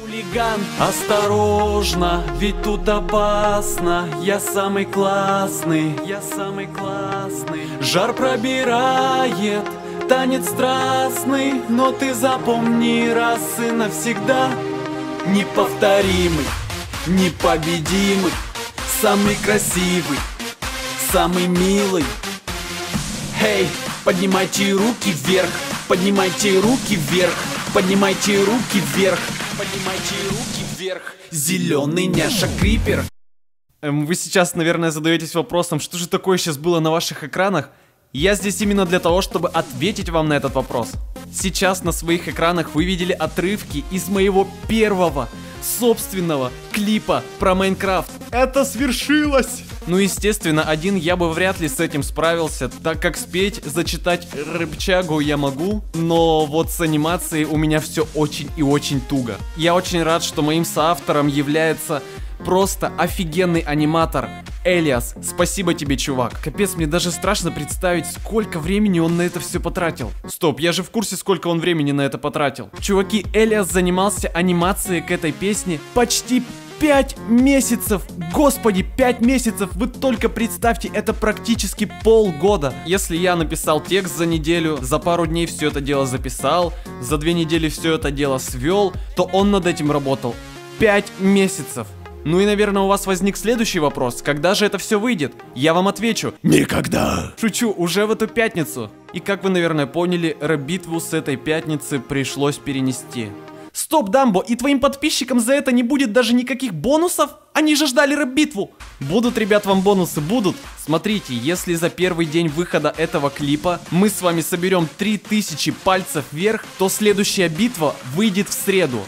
Хулиган, осторожно, ведь тут опасно. Я самый классный, я самый классный. Жар пробирает, танец страстный. Но ты запомни раз и навсегда Неповторимый, непобедимый. Самый красивый, самый милый. Эй, поднимайте руки вверх, поднимайте руки вверх, поднимайте руки вверх, поднимайте руки вверх. Зеленый няша крипер. Эм, Вы сейчас, наверное, задаетесь вопросом, что же такое сейчас было на ваших экранах? Я здесь именно для того, чтобы ответить вам на этот вопрос. Сейчас на своих экранах вы видели отрывки из моего первого собственного клипа про Майнкрафт. Это свершилось! Ну, естественно, один я бы вряд ли с этим справился, так как спеть, зачитать рыбчагу я могу, но вот с анимацией у меня все очень и очень туго. Я очень рад, что моим соавтором является просто офигенный аниматор Элиас, спасибо тебе, чувак. Капец, мне даже страшно представить, сколько времени он на это все потратил. Стоп, я же в курсе, сколько он времени на это потратил. Чуваки, Элиас занимался анимацией к этой песне почти 5 месяцев! Господи, 5 месяцев! Вы только представьте, это практически полгода. Если я написал текст за неделю, за пару дней все это дело записал, за две недели все это дело свел, то он над этим работал 5 месяцев. Ну и, наверное, у вас возник следующий вопрос. Когда же это все выйдет? Я вам отвечу. Никогда. Шучу, уже в эту пятницу. И как вы, наверное, поняли, рэп-битву с этой пятницы пришлось перенести. Стоп, Дамбо, и твоим подписчикам за это не будет даже никаких бонусов? Они же ждали рэп-битву. Будут, ребят, вам бонусы, будут. Смотрите, если за первый день выхода этого клипа мы с вами соберем 3000 пальцев вверх, то следующая битва выйдет в среду.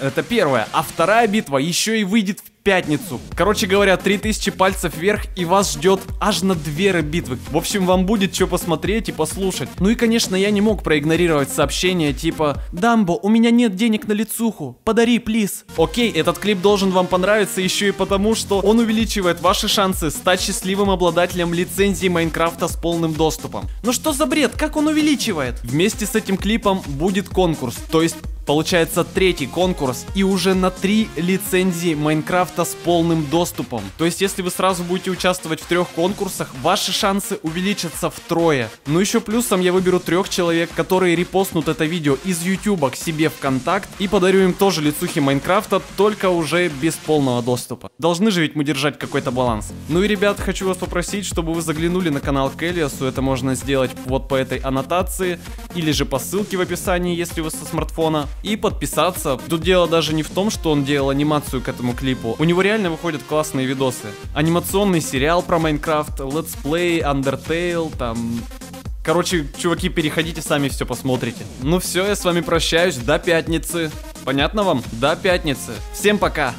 Это первая. А вторая битва еще и выйдет в пятницу. Короче говоря, 3000 пальцев вверх и вас ждет аж на две битвы. В общем, вам будет что посмотреть и послушать. Ну и, конечно, я не мог проигнорировать сообщение типа «Дамбо, у меня нет денег на лицуху, подари, плиз». Окей, этот клип должен вам понравиться еще и потому, что он увеличивает ваши шансы стать счастливым обладателем лицензии Майнкрафта с полным доступом. Ну что за бред, как он увеличивает? Вместе с этим клипом будет конкурс, то есть Получается третий конкурс и уже на три лицензии Майнкрафта с полным доступом. То есть если вы сразу будете участвовать в трех конкурсах, ваши шансы увеличатся втрое. Ну еще плюсом я выберу трех человек, которые репостнут это видео из YouTube к себе в контакт и подарю им тоже лицухи Майнкрафта, только уже без полного доступа. Должны же ведь мы держать какой-то баланс. Ну и ребят, хочу вас попросить, чтобы вы заглянули на канал к Элиасу, это можно сделать вот по этой аннотации, или же по ссылке в описании, если вы со смартфона и подписаться. Тут дело даже не в том, что он делал анимацию к этому клипу. У него реально выходят классные видосы. Анимационный сериал про Minecraft, летсплей, Undertale, там... Короче, чуваки, переходите сами все посмотрите. Ну все, я с вами прощаюсь, до пятницы. Понятно вам? До пятницы. Всем пока.